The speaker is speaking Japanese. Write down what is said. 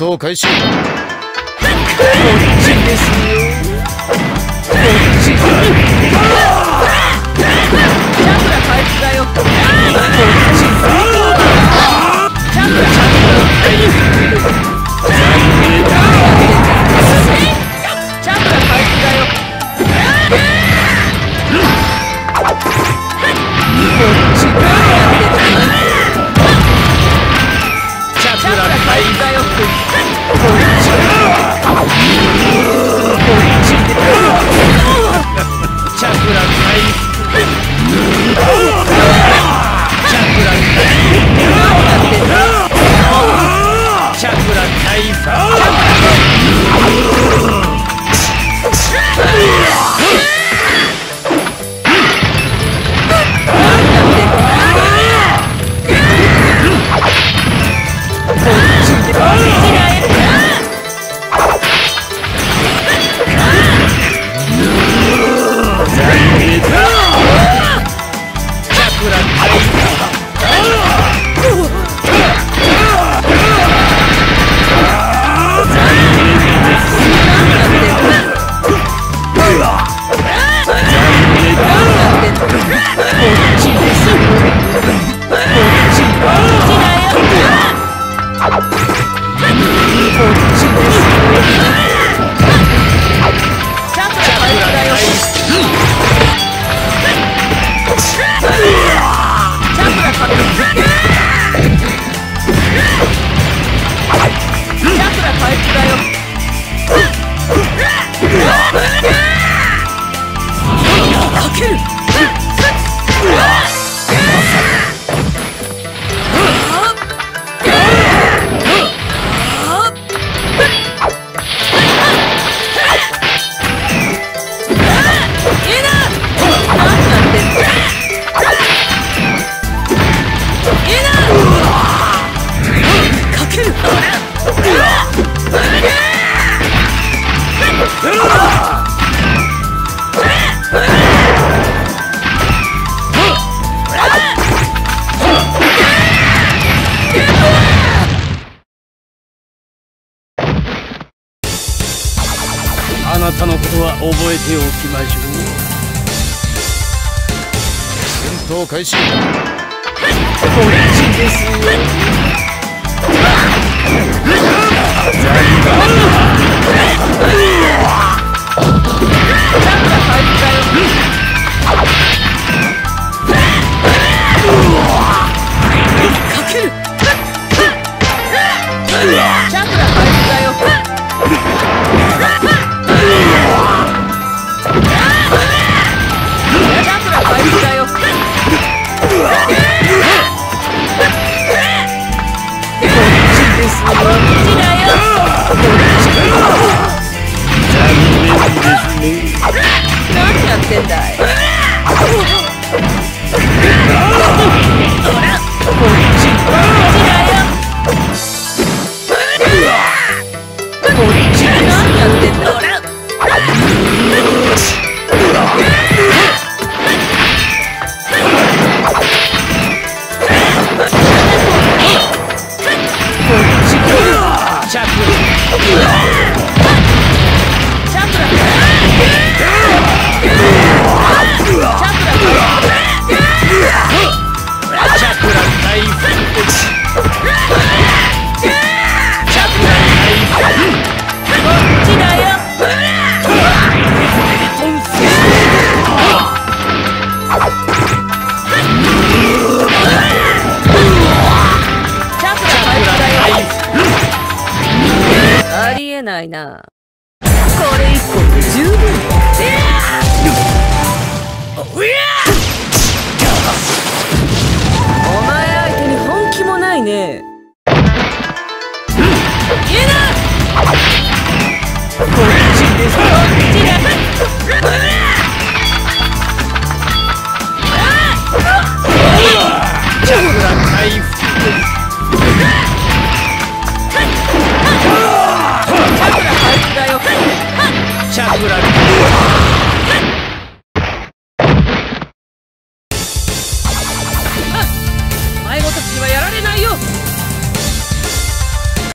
闘開始こっちですよこっち回復だよこっち 그런 아이다. な覚えておきましょう。戦闘開始。こっちですない。たいな。これ1個で十分